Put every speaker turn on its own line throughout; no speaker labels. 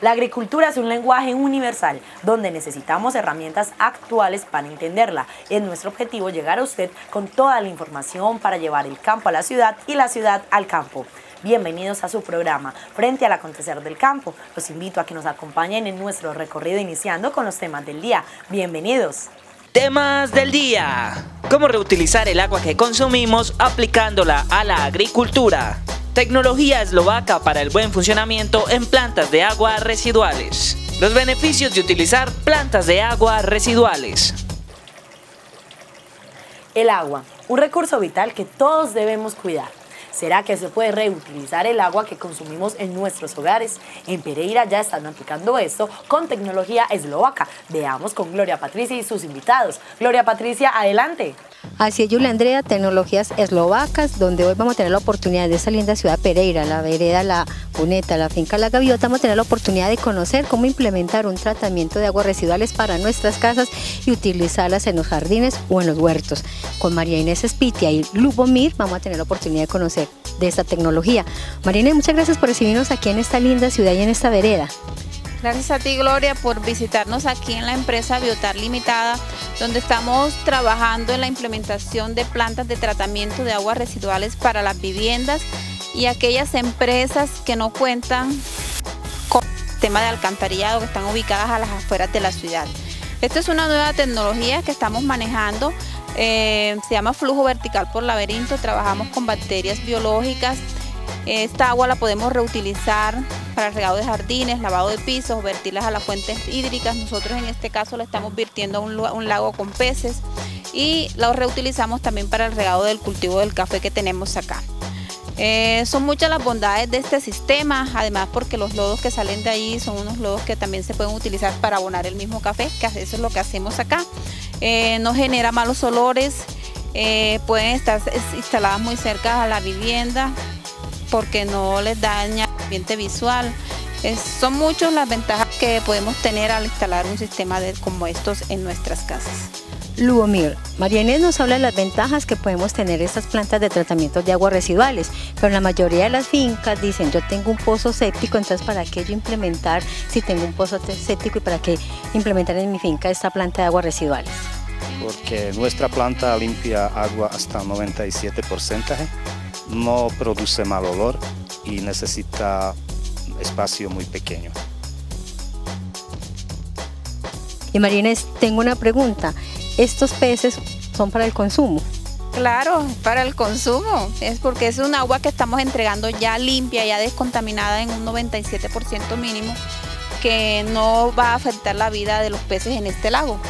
La agricultura es un lenguaje universal donde necesitamos herramientas actuales para entenderla. Es nuestro objetivo llegar a usted con toda la información para llevar el campo a la ciudad y la ciudad al campo. Bienvenidos a su programa Frente al Acontecer del Campo. Los invito a que nos acompañen en nuestro recorrido iniciando con los temas del día. Bienvenidos.
Temas del día. ¿Cómo reutilizar el agua que consumimos aplicándola a la agricultura? Tecnología eslovaca para el buen funcionamiento en plantas de agua residuales. Los beneficios de utilizar plantas de agua residuales.
El agua, un recurso vital que todos debemos cuidar ¿Será que se puede reutilizar el agua que consumimos en nuestros hogares? En Pereira ya están aplicando esto con tecnología eslovaca. Veamos con Gloria Patricia y sus invitados. Gloria Patricia, adelante.
Así es, Julia Andrea, tecnologías eslovacas, donde hoy vamos a tener la oportunidad de esa linda ciudad Pereira, la vereda, la puneta, la finca La Gaviota, vamos a tener la oportunidad de conocer cómo implementar un tratamiento de aguas residuales para nuestras casas y utilizarlas en los jardines o en los huertos. Con María Inés Espitia y Lubomir vamos a tener la oportunidad de conocer de esta tecnología. María Inés, muchas gracias por recibirnos aquí en esta linda ciudad y en esta vereda.
Gracias a ti, Gloria, por visitarnos aquí en la empresa Biotar Limitada, donde estamos trabajando en la implementación de plantas de tratamiento de aguas residuales para las viviendas y aquellas empresas que no cuentan con tema de alcantarillado, que están ubicadas a las afueras de la ciudad. Esta es una nueva tecnología que estamos manejando, eh, se llama flujo vertical por laberinto, trabajamos con bacterias biológicas, esta agua la podemos reutilizar para el regado de jardines, lavado de pisos, vertirlas a las fuentes hídricas. Nosotros en este caso la estamos virtiendo a un, lago con peces y la reutilizamos también para el regado del cultivo del café que tenemos acá. Eh, son muchas las bondades de este sistema, además porque los lodos que salen de ahí son unos lodos que también se pueden utilizar para abonar el mismo café, que eso es lo que hacemos acá. Eh, no genera malos olores, eh, pueden estar instaladas muy cerca a la vivienda, porque no les daña el ambiente visual. son muchas las ventajas que podemos tener al instalar un sistema como estos en nuestras casas.
Luomir, María Inés nos habla de las ventajas que podemos tener estas plantas de tratamiento de aguas residuales, pero la mayoría de las fincas dicen yo tengo un pozo séptico, entonces para qué yo implementar si tengo un pozo séptico y para qué implementar en mi finca esta planta de aguas residuales.
Porque nuestra planta limpia agua hasta 97%, no produce mal olor y necesita espacio muy pequeño.
Y Marines, tengo una pregunta. ¿Estos peces son para el consumo?
Claro, para el consumo. Es porque es un agua que estamos entregando ya limpia, ya descontaminada en un 97% mínimo, que no va a afectar la vida de los peces en este lago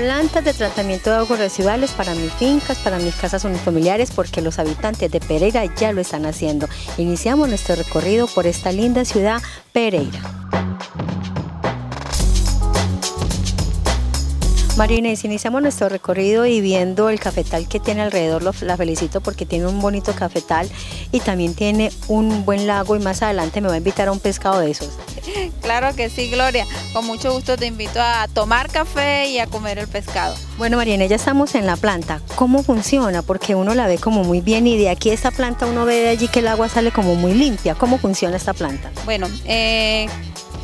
plantas de tratamiento de aguas residuales para mis fincas, para mis casas unifamiliares, porque los habitantes de Pereira ya lo están haciendo. Iniciamos nuestro recorrido por esta linda ciudad, Pereira. Marines, iniciamos nuestro recorrido y viendo el cafetal que tiene alrededor, la felicito porque tiene un bonito cafetal y también tiene un buen lago y más adelante me va a invitar a un pescado de esos.
Claro que sí, Gloria. Con mucho gusto te invito a tomar café y a comer el pescado.
Bueno, Marina, ya estamos en la planta. ¿Cómo funciona? Porque uno la ve como muy bien y de aquí a esta planta uno ve de allí que el agua sale como muy limpia. ¿Cómo funciona esta planta?
Bueno, eh,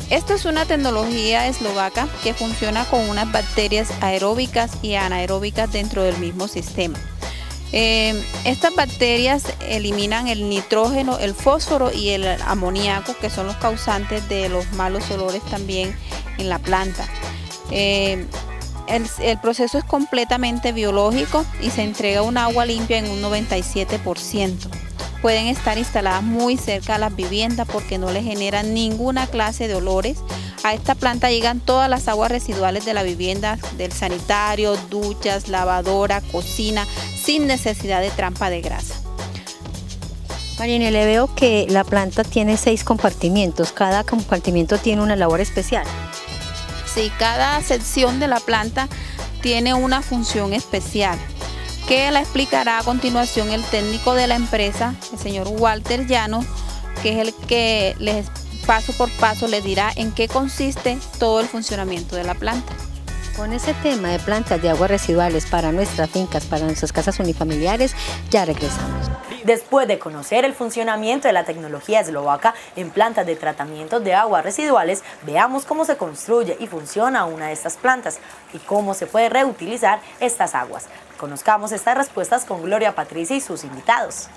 esto es una tecnología eslovaca que funciona con unas bacterias aeróbicas y anaeróbicas dentro del mismo sistema. Eh, estas bacterias eliminan el nitrógeno, el fósforo y el amoníaco, que son los causantes de los malos olores también en la planta. Eh, el, proceso es completamente biológico y se entrega un agua limpia en un 97% pueden estar instaladas muy cerca a las viviendas porque no les generan ninguna clase de olores. A esta planta llegan todas las aguas residuales de la vivienda, del sanitario, duchas, lavadora, cocina, sin necesidad de trampa de grasa.
Marine, le veo que la planta tiene seis compartimientos, cada compartimiento tiene una labor especial.
Sí, cada sección de la planta tiene una función especial que la explicará a continuación el técnico de la empresa, el señor Walter Llano, que es el que les paso por paso les dirá en qué consiste todo el funcionamiento de la planta.
Con ese tema de plantas de aguas residuales para nuestras fincas, para nuestras casas unifamiliares, ya regresamos.
Después de conocer el funcionamiento de la tecnología eslovaca en plantas de tratamiento de aguas residuales, veamos cómo se construye y funciona una de estas plantas y cómo se puede reutilizar estas aguas. Conozcamos estas respuestas con Gloria Patricia y sus invitados.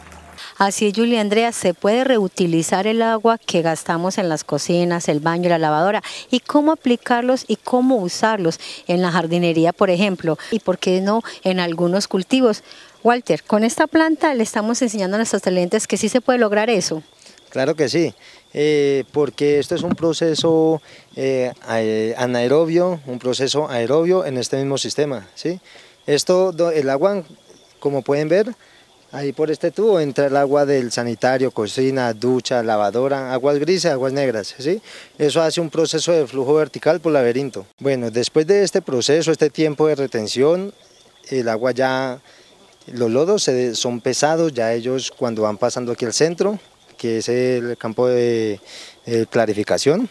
Así es, Julia Andrea, se puede reutilizar el agua que gastamos en las cocinas, el baño, la lavadora y cómo aplicarlos y cómo usarlos en la jardinería, por ejemplo, y por qué no en algunos cultivos. Walter, con esta planta le estamos enseñando a nuestros clientes que sí se puede lograr eso.
Claro que sí, eh, porque esto es un proceso eh, anaerobio, un proceso aerobio en este mismo sistema. ¿sí? Esto, el agua, como pueden ver, Ahí por este tubo entra el agua del sanitario, cocina, ducha, lavadora, aguas grises, aguas negras, ¿sí? Eso hace un proceso de flujo vertical por laberinto. Bueno, después de este proceso, este tiempo de retención, el agua ya, los lodos son pesados, ya ellos cuando van pasando aquí al centro, que es el campo de clarificación,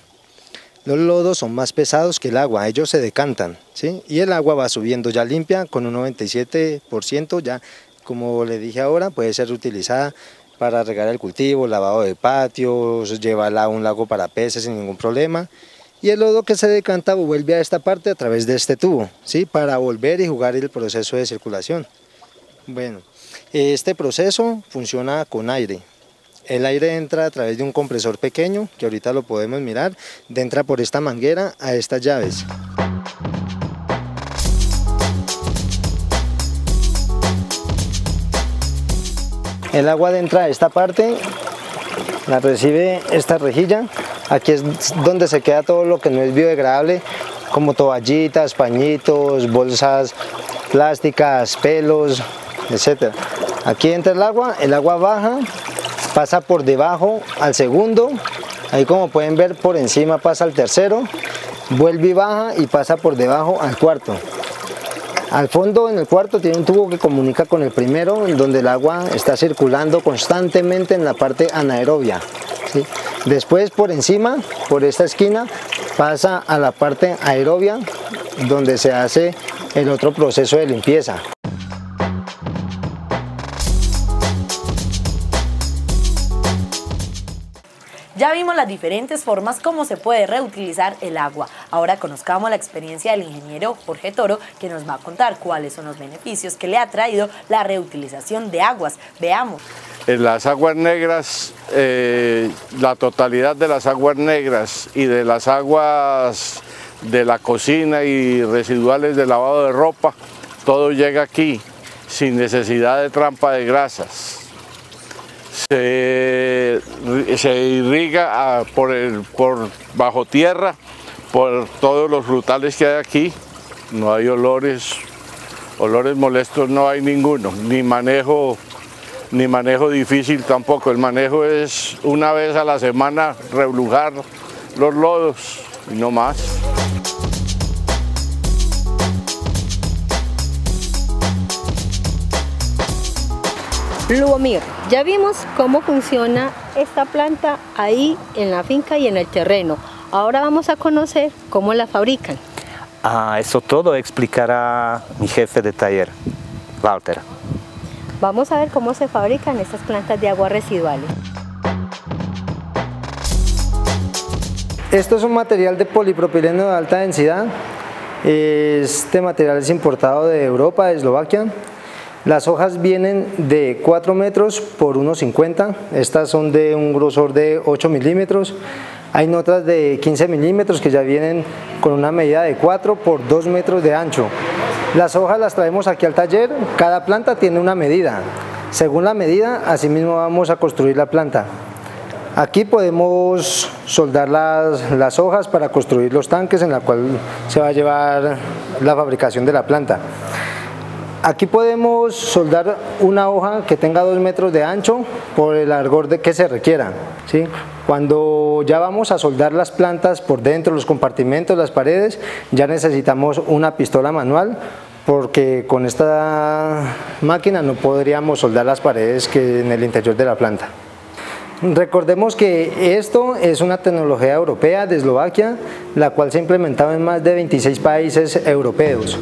los lodos son más pesados que el agua, ellos se decantan, ¿sí? Y el agua va subiendo ya limpia con un 97%, ya como le dije ahora, puede ser utilizada para regar el cultivo, lavado de patios, llevarla a un lago para peces sin ningún problema. Y el lodo que se decanta vuelve a esta parte a través de este tubo, ¿sí? para volver y jugar el proceso de circulación. Bueno, este proceso funciona con aire. El aire entra a través de un compresor pequeño, que ahorita lo podemos mirar, entra por esta manguera a estas llaves. El agua entra a esta parte, la recibe esta rejilla, aquí es donde se queda todo lo que no es biodegradable, como toallitas, pañitos, bolsas plásticas, pelos, etc. Aquí entra el agua, el agua baja, pasa por debajo al segundo, ahí como pueden ver por encima pasa al tercero, vuelve y baja y pasa por debajo al cuarto. Al fondo, en el cuarto, tiene un tubo que comunica con el primero, donde el agua está circulando constantemente en la parte anaerobia. Después, por encima, por esta esquina, pasa a la parte aerobia, donde se hace el otro proceso de limpieza.
Ya vimos las diferentes formas como se puede reutilizar el agua. Ahora conozcamos la experiencia del ingeniero Jorge Toro que nos va a contar cuáles son los beneficios que le ha traído la reutilización de aguas. Veamos.
En las aguas negras, eh, la totalidad de las aguas negras y de las aguas de la cocina y residuales de lavado de ropa, todo llega aquí sin necesidad de trampa de grasas se, irriga por, el, por bajo tierra, por todos los frutales que hay aquí, no hay olores, olores molestos no hay ninguno, ni manejo, ni manejo difícil tampoco, el manejo es una vez a la semana reblujar los lodos y no más.
Lubomir, ya vimos cómo funciona esta planta ahí en la finca y en el terreno. Ahora vamos a conocer cómo la fabrican.
Ah, eso todo explicará mi jefe de taller, Walter.
Vamos a ver cómo se fabrican estas plantas de agua residuales.
Esto es un material de polipropileno de alta densidad. Este material es importado de Europa, de Eslovaquia. Las hojas vienen de 4 metros por 1,50, estas son de un grosor de 8 milímetros. Hay notas de 15 milímetros que ya vienen con una medida de 4 por 2 metros de ancho. Las hojas las traemos aquí al taller, cada planta tiene una medida. Según la medida, así mismo vamos a construir la planta. Aquí podemos soldar las, las hojas para construir los tanques en la cual se va a llevar la fabricación de la planta. Aquí podemos soldar una hoja que tenga dos metros de ancho por el largor de que se requiera. ¿sí? Cuando ya vamos a soldar las plantas por dentro, los compartimentos, las paredes, ya necesitamos una pistola manual porque con esta máquina no podríamos soldar las paredes que en el interior de la planta. Recordemos que esto es una tecnología europea de Eslovaquia, la cual se ha implementado en más de 26 países europeos.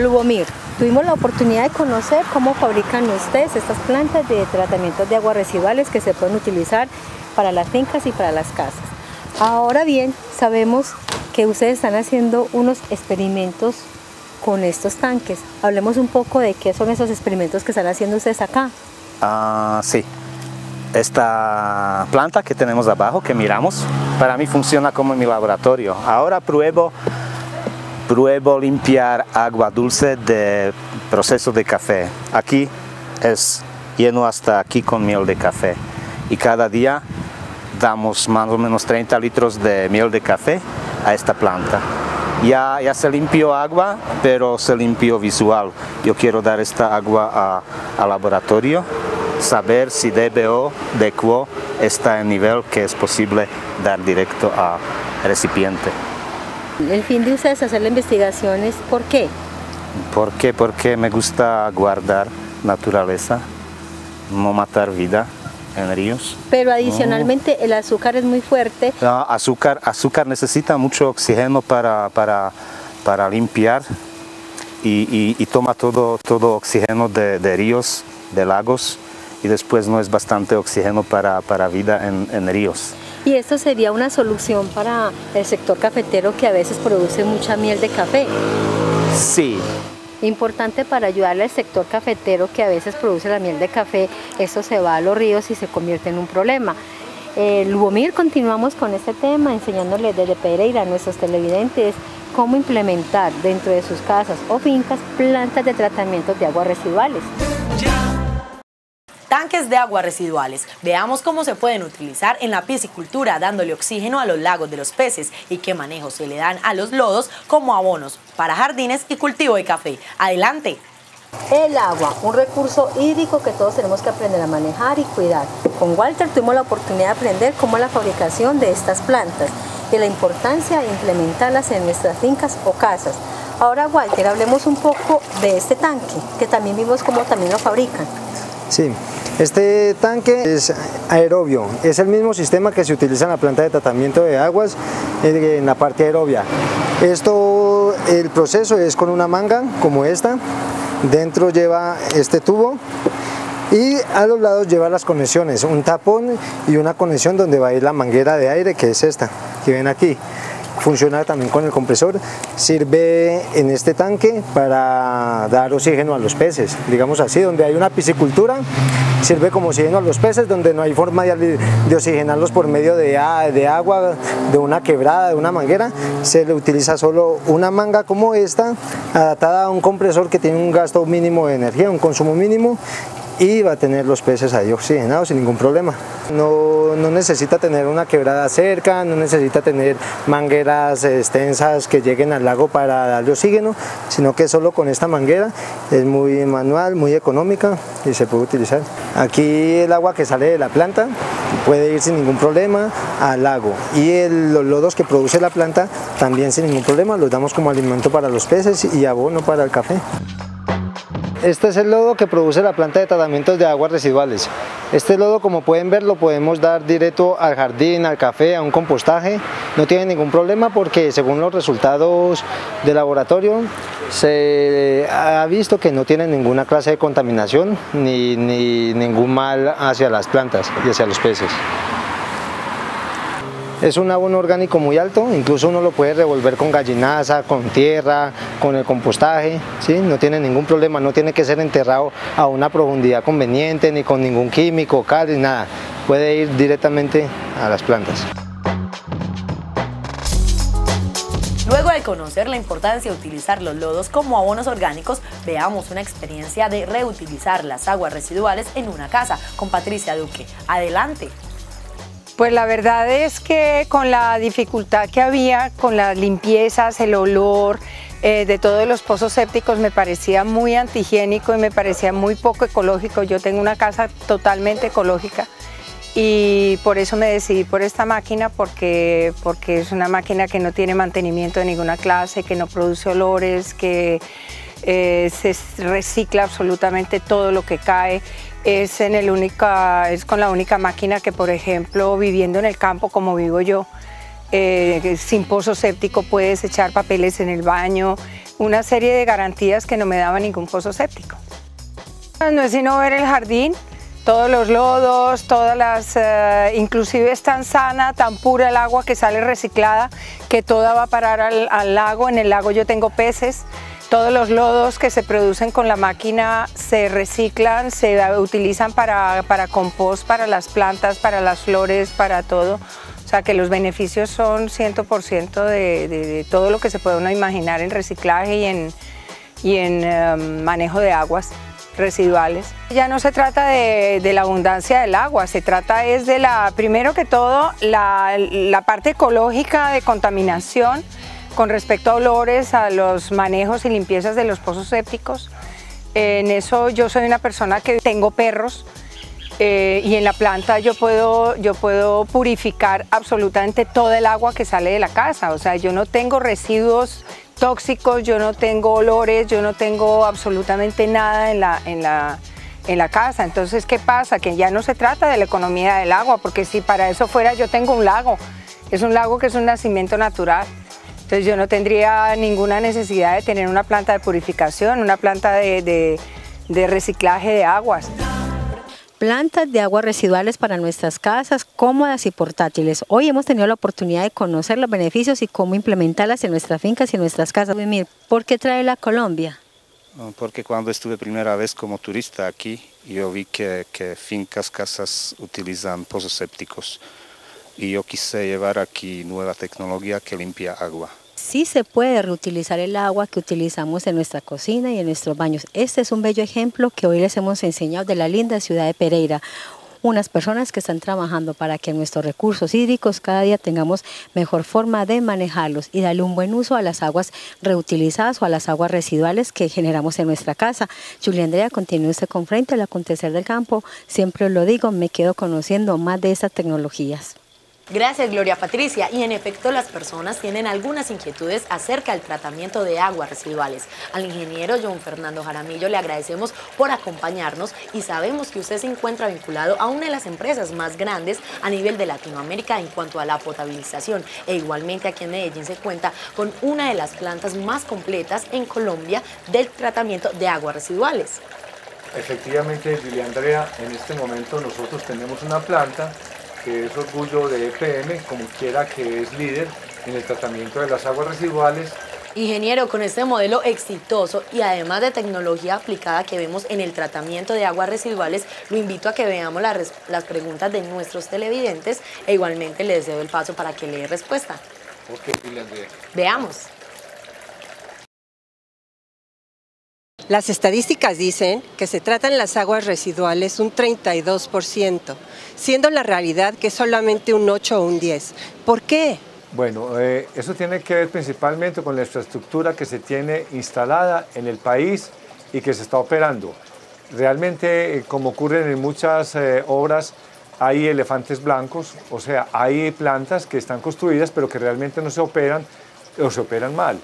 Lubomir, tuvimos la oportunidad de conocer cómo fabrican ustedes estas plantas de tratamiento de aguas residuales que se pueden utilizar para las fincas y para las casas. Ahora bien, sabemos que ustedes están haciendo unos experimentos con estos tanques. Hablemos un poco de qué son esos experimentos que están haciendo ustedes acá.
Ah, sí, esta planta que tenemos abajo, que miramos, para mí funciona como en mi laboratorio. Ahora pruebo, pruebo limpiar agua dulce de proceso de café. Aquí es lleno hasta aquí con miel de café y cada día damos más o menos 30 litros de miel de café a esta planta. Ya, ya se limpió agua, pero se limpió visual. Yo quiero dar esta agua al laboratorio saber si DBO, DQO está en nivel que es posible dar directo al recipiente.
El fin de ustedes hacer la investigación es ¿por qué?
¿Por qué? Porque me gusta guardar naturaleza, no matar vida en ríos.
Pero adicionalmente el azúcar es muy fuerte.
No, azúcar, azúcar necesita mucho oxígeno para, para, para limpiar y, y, toma todo, todo oxígeno de, de ríos, de lagos y después no es bastante oxígeno para, para vida en, en, ríos.
¿Y esto sería una solución para el sector cafetero que a veces produce mucha miel de café?
Sí.
Importante para ayudarle al sector cafetero que a veces produce la miel de café, eso se va a los ríos y se convierte en un problema. Eh, Lubomir, continuamos con este tema, enseñándole desde Pereira a nuestros televidentes cómo implementar dentro de sus casas o fincas plantas de tratamiento de aguas residuales
de agua residuales. Veamos cómo se pueden utilizar en la piscicultura dándole oxígeno a los lagos de los peces y qué manejo se le dan a los lodos como abonos para jardines y cultivo de café. Adelante.
El agua, un recurso hídrico que todos tenemos que aprender a manejar y cuidar. Con Walter tuvimos la oportunidad de aprender cómo es la fabricación de estas plantas y la importancia de implementarlas en nuestras fincas o casas. Ahora Walter, hablemos un poco de este tanque, que también vimos cómo también lo fabrican.
Sí, este tanque es aerobio, es el mismo sistema que se utiliza en la planta de tratamiento de aguas en la parte aerobia. Esto, el proceso es con una manga como esta, dentro lleva este tubo y a los lados lleva las conexiones, un tapón y una conexión donde va a ir la manguera de aire que es esta, que ven aquí funciona también con el compresor, sirve en este tanque para dar oxígeno a los peces, digamos así, donde hay una piscicultura, sirve como oxígeno a los peces, donde no hay forma de, oxigenarlos por medio de, de agua, de una quebrada, de una manguera, se le utiliza solo una manga como esta, adaptada a un compresor que tiene un gasto mínimo de energía, un consumo mínimo, y va a tener los peces ahí oxigenados sin ningún problema. No, no, necesita tener una quebrada cerca, no necesita tener mangueras extensas que lleguen al lago para darle oxígeno, sino que solo con esta manguera es muy manual, muy económica y se puede utilizar. Aquí el agua que sale de la planta puede ir sin ningún problema al lago y los lodos que produce la planta también sin ningún problema los damos como alimento para los peces y abono para el café. Este es el lodo que produce la planta de tratamientos de aguas residuales. Este lodo, como pueden ver, lo podemos dar directo al jardín, al café, a un compostaje. No tiene ningún problema porque según los resultados de laboratorio se ha visto que no tiene ninguna clase de contaminación ni, ni ningún mal hacia las plantas y hacia los peces. Es un abono orgánico muy alto, incluso uno lo puede revolver con gallinaza, con tierra, con el compostaje, ¿sí? no tiene ningún problema, no tiene que ser enterrado a una profundidad conveniente, ni con ningún químico, cal, ni nada. Puede ir directamente a las plantas.
Luego de conocer la importancia de utilizar los lodos como abonos orgánicos, veamos una experiencia de reutilizar las aguas residuales en una casa con Patricia Duque. Adelante.
Pues la verdad es que con la dificultad que había, con las limpiezas, el olor eh, de todos los pozos sépticos me parecía muy antihigiénico y me parecía muy poco ecológico. Yo tengo una casa totalmente ecológica y por eso me decidí por esta máquina porque, porque es una máquina que no tiene mantenimiento de ninguna clase, que no produce olores, que eh, se recicla absolutamente todo lo que cae es, en el única, es con la única máquina que, por ejemplo, viviendo en el campo como vivo yo, eh, sin pozo séptico puedes echar papeles en el baño, una serie de garantías que no me daba ningún pozo séptico. No es sino ver el jardín, todos los lodos, todas las, eh, inclusive es tan sana, tan pura el agua que sale reciclada, que toda va a parar al, lago, en el lago yo tengo peces, todos los lodos que se producen con la máquina se reciclan, se utilizan para, para compost, para las plantas, para las flores, para todo. O sea que los beneficios son 100% de, de, todo lo que se puede uno imaginar en reciclaje y en, y en em, manejo de aguas residuales. Ya no se trata de, la abundancia del agua, se trata es de la, primero que todo, la, la parte ecológica de contaminación con respecto a olores, a los manejos y limpiezas de los pozos sépticos. En eso yo soy una persona que tengo perros, eh, y en la planta yo puedo, yo puedo purificar absolutamente todo el agua que sale de la casa, o sea, yo no tengo residuos tóxicos, yo no tengo olores, yo no tengo absolutamente nada en la, en la, en la casa. Entonces, ¿qué pasa? Que ya no se trata de la economía del agua, porque si para eso fuera yo tengo un lago, es un lago que es un nacimiento natural. Entonces yo no tendría ninguna necesidad de tener una planta de purificación, una planta de reciclaje de aguas
plantas de aguas residuales para nuestras casas, cómodas y portátiles. Hoy hemos tenido la oportunidad de conocer los beneficios y cómo implementarlas en nuestras fincas y en nuestras casas. ¿Por qué trae la Colombia?
Porque cuando estuve primera vez como turista aquí, yo vi que, que fincas, casas utilizan pozos sépticos y yo quise llevar aquí nueva tecnología que limpia agua
sí se puede reutilizar el agua que utilizamos en nuestra cocina y en nuestros baños. Este es un bello ejemplo que hoy les hemos enseñado de la linda ciudad de Pereira unas personas que están trabajando para que nuestros recursos hídricos cada día tengamos mejor forma de manejarlos y darle un buen uso a las aguas reutilizadas o a las aguas residuales que generamos en nuestra casa. Julia Andrea, continúe usted con frente al acontecer del campo. Siempre lo digo, me quedo conociendo más de estas tecnologías.
Gracias, Gloria Patricia. Y en efecto, las personas tienen algunas inquietudes acerca del tratamiento de aguas residuales. Al ingeniero John Fernando Jaramillo le agradecemos por acompañarnos y sabemos que usted se encuentra vinculado a una de las empresas más grandes a nivel de Latinoamérica en cuanto a la potabilización. E igualmente aquí en Medellín se cuenta con una de las plantas más completas en Colombia del tratamiento de aguas residuales.
Efectivamente, Julia Andrea, en este momento nosotros tenemos una planta que es orgullo de EPM, como quiera que es líder en el tratamiento de las aguas residuales.
Ingeniero, con este modelo exitoso y además de tecnología aplicada que vemos en el tratamiento de aguas residuales, lo invito a que veamos las preguntas de nuestros televidentes e igualmente les deseo el paso para que le dé respuesta. Veamos.
Las estadísticas dicen que se tratan las aguas residuales un 32%, siendo la realidad que es solamente un 8 o un 10. ¿Por qué?
Bueno, eh, eso tiene que ver principalmente con la infraestructura que se tiene instalada en el país y que se está operando. Realmente, eh, como ocurre en muchas eh, obras, hay elefantes blancos, o sea, hay plantas que están construidas pero que realmente no se operan o se operan mal.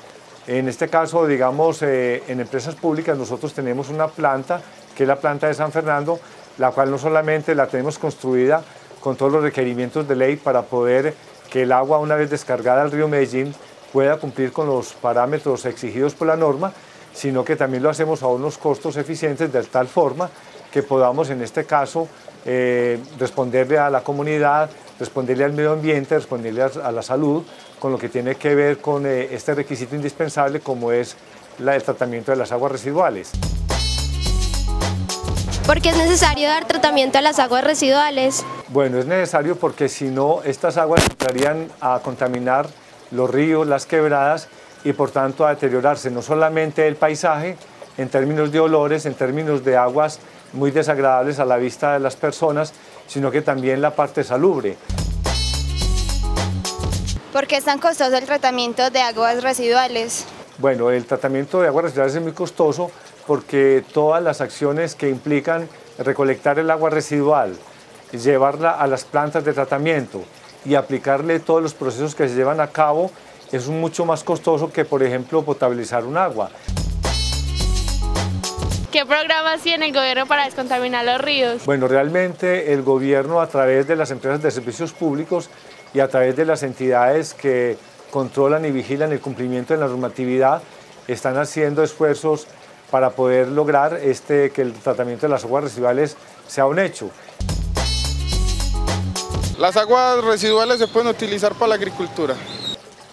En este caso, digamos, eh, en empresas públicas nosotros tenemos una planta, que es la planta de San Fernando, la cual no solamente la tenemos construida con todos los requerimientos de ley para poder que el agua una vez descargada al río Medellín pueda cumplir con los parámetros exigidos por la norma, sino que también lo hacemos a unos costos eficientes de tal forma que podamos en este caso eh, responderle a la comunidad, responderle al medio ambiente, responderle a la salud, con lo que tiene que ver con eh, este requisito indispensable como es el tratamiento de las aguas residuales.
¿Por qué es necesario dar tratamiento a las aguas residuales?
Bueno, es necesario porque si no, estas aguas entrarían a contaminar los ríos, las quebradas y por tanto a deteriorarse no solamente el paisaje en términos de olores, en términos de aguas muy desagradables a la vista de las personas, sino que también la parte salubre.
¿Por qué es tan costoso el tratamiento de aguas residuales?
Bueno, el tratamiento de aguas residuales es muy costoso porque todas las acciones que implican recolectar el agua residual, llevarla a las plantas de tratamiento y aplicarle todos los procesos que se llevan a cabo es mucho más costoso que, por ejemplo, potabilizar un agua.
¿Qué programas tiene el gobierno para descontaminar los ríos?
Bueno, realmente el gobierno a través de las empresas de servicios públicos y a través de las entidades que controlan y vigilan el cumplimiento de la normatividad, están haciendo esfuerzos para poder lograr este, que el tratamiento de las aguas residuales sea un hecho.
Las aguas residuales se pueden utilizar para la agricultura.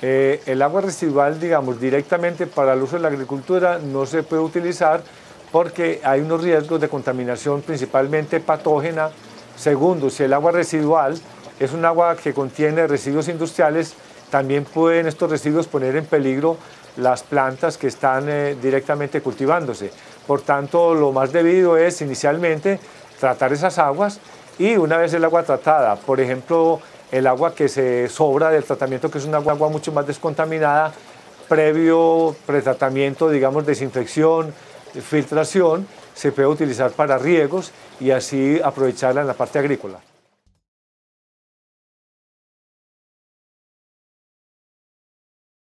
Eh, el agua residual, digamos, directamente para el uso de la agricultura no se puede utilizar porque hay unos riesgos de contaminación principalmente patógena. Segundo, si el agua residual es un agua que contiene residuos industriales, también pueden estos residuos poner en peligro las plantas que están eh, directamente cultivándose. Por tanto, lo más debido es inicialmente tratar esas aguas y una vez el agua tratada, por ejemplo, el agua que se sobra del tratamiento, que es una agua mucho más descontaminada, previo pretratamiento, digamos, desinfección, filtración, se puede utilizar para riegos y así aprovecharla en la parte agrícola.